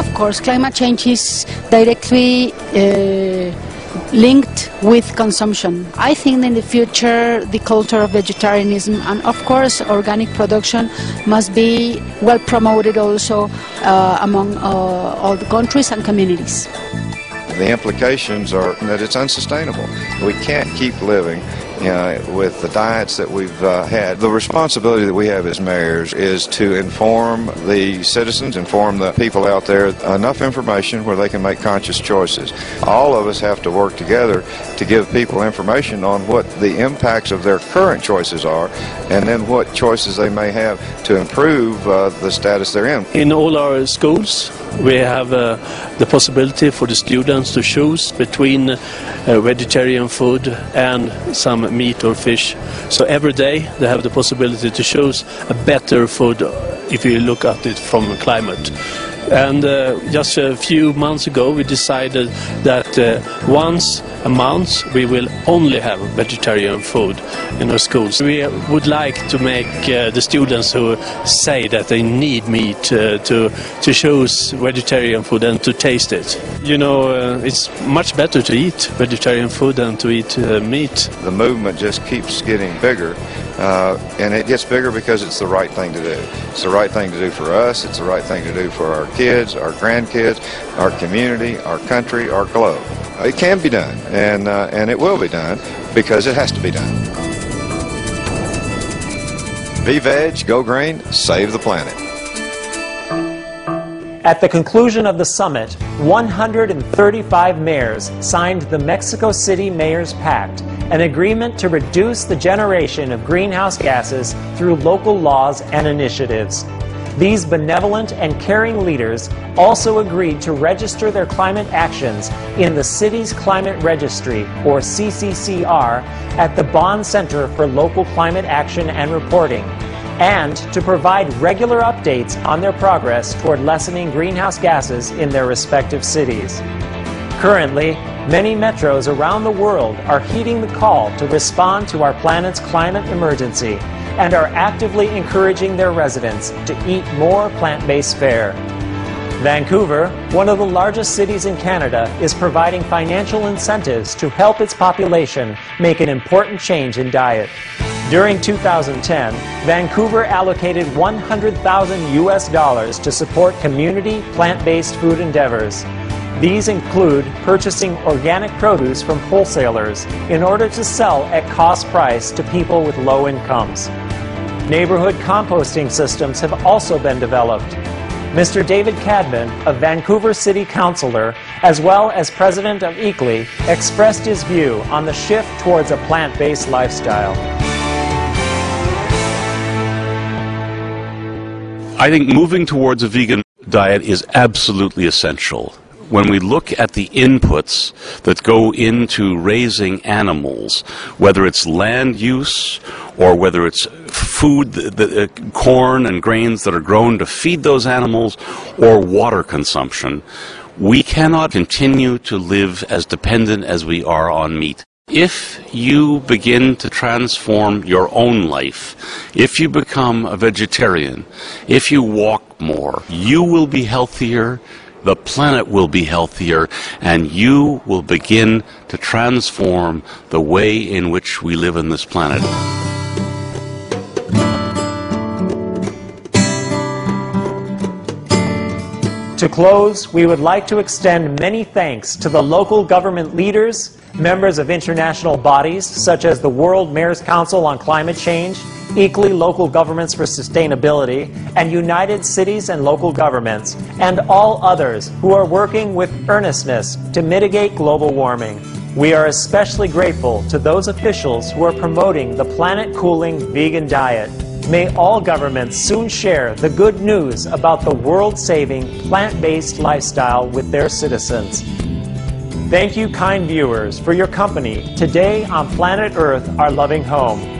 Of course, climate change is directly uh, linked with consumption. I think in the future the culture of vegetarianism and of course organic production must be well promoted also uh, among uh, all the countries and communities. The implications are that it's unsustainable. We can't keep living uh, with the diets that we've uh, had. The responsibility that we have as mayors is to inform the citizens, inform the people out there enough information where they can make conscious choices. All of us have to work together to give people information on what the impacts of their current choices are and then what choices they may have to improve uh, the status they're in. In all our schools, we have uh, the possibility for the students to choose between uh, vegetarian food and some meat or fish. So every day they have the possibility to choose a better food if you look at it from climate. And uh, just a few months ago, we decided that uh, once a month we will only have vegetarian food in our schools. We would like to make uh, the students who say that they need meat uh, to to choose vegetarian food and to taste it. You know, uh, it's much better to eat vegetarian food than to eat uh, meat. The movement just keeps getting bigger, and it gets bigger because it's the right thing to do. It's the right thing to do for us. It's the right thing to do for our kids, our grandkids, our community, our country, our globe. It can be done, and, uh, and it will be done because it has to be done. Be veg, go green, save the planet. At the conclusion of the summit, 135 mayors signed the Mexico City Mayors Pact, an agreement to reduce the generation of greenhouse gases through local laws and initiatives. These benevolent and caring leaders also agreed to register their climate actions in the city's climate registry, or CCCR, at the Bonn Center for Local Climate Action and Reporting, and to provide regular updates on their progress toward lessening greenhouse gases in their respective cities. Currently, many metros around the world are heeding the call to respond to our planet's climate emergency and are actively encouraging their residents to eat more plant-based fare. Vancouver, one of the largest cities in Canada, is providing financial incentives to help its population make an important change in diet. During 2010, Vancouver allocated 100,000 US dollars to support community plant-based food endeavors. These include purchasing organic produce from wholesalers in order to sell at cost price to people with low incomes. Neighborhood composting systems have also been developed. Mr. David Cadman, a Vancouver City Councillor, as well as President of ICLEI, expressed his view on the shift towards a plant-based lifestyle. I think moving towards a vegan diet is absolutely essential when we look at the inputs that go into raising animals, whether it's land use or whether it's food, the, the uh, corn and grains that are grown to feed those animals, or water consumption, we cannot continue to live as dependent as we are on meat. If you begin to transform your own life, if you become a vegetarian, if you walk more, you will be healthier, the planet will be healthier, and you will begin to transform the way in which we live on this planet. To close, we would like to extend many thanks to the local government leaders, members of international bodies such as the World Mayors Council on Climate Change, ICLEI Local Governments for Sustainability, and United Cities and Local Governments, and all others who are working with earnestness to mitigate global warming. We are especially grateful to those officials who are promoting the planet-cooling vegan diet. May all governments soon share the good news about the world-saving plant-based lifestyle with their citizens. Thank you, kind viewers, for your company today on Planet Earth, our loving home.